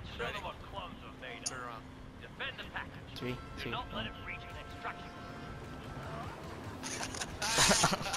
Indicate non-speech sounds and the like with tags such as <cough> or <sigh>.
Let's show what clones are made Turn of. around. Defend the package. Three, Do two. not let it reach an extraction. <laughs>